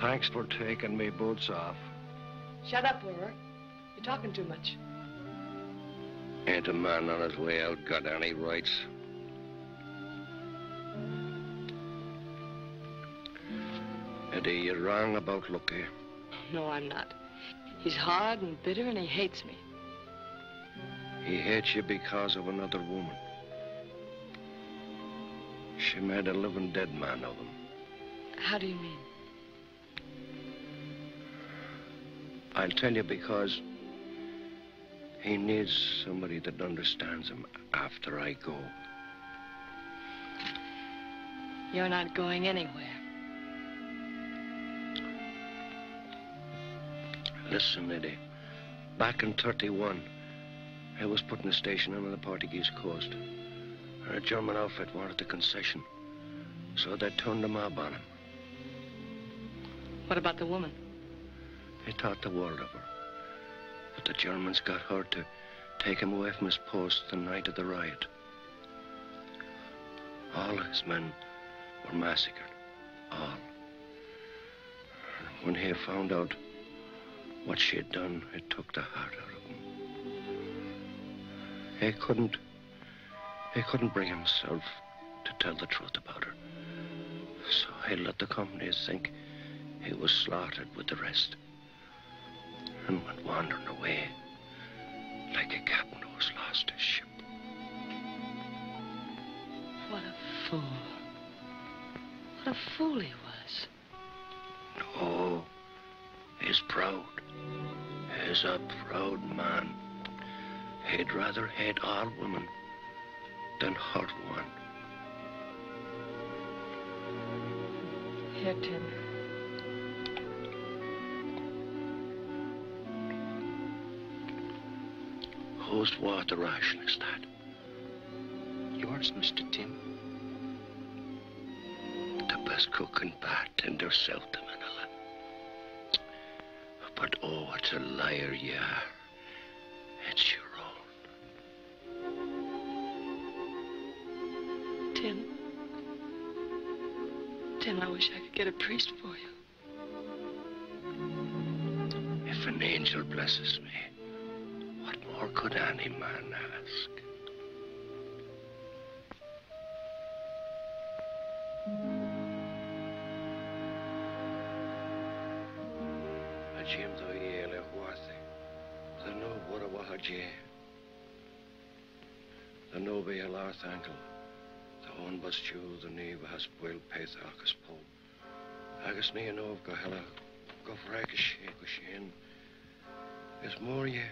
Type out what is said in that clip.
Thanks for taking me boots off. Shut up, O'Rourke. You're talking too much. Ain't a man on his way out got any rights. Eddie, you're wrong about Lucky. No, I'm not. He's hard and bitter and he hates me. He hates you because of another woman. She made a living dead man of him. How do you mean? I'll tell you because he needs somebody that understands him after I go. You're not going anywhere. Listen, Eddie. Back in 31, I was putting a station in on the Portuguese coast. And a German outfit wanted the concession. So they turned the mob on him. What about the woman? They thought the world of her. But the Germans got her to take him away from his post the night of the riot. All his men were massacred. All. When he found out what she had done, it took the heart out of him. He couldn't... He couldn't bring himself to tell the truth about her. So he let the companies think he was slaughtered with the rest and went wandering away like a captain who's lost his ship. What a fool. What a fool he was. No, he's proud. He's a proud man. He'd rather hate all women than hurt one. Here, Tim. Whose water ration is that? Yours, Mr. Tim. The best cook and bartender south of Manila. But oh, what a liar you are. It's your own. Tim. Tim, I wish I could get a priest for you. If an angel blesses me, more could any man ask? A Jim do yele huase. The no bora wahaje. The no be a larth ankle. The one bus chu the knee has spoiled peth agus po. Go hella go fragus she go shin. Is more ye.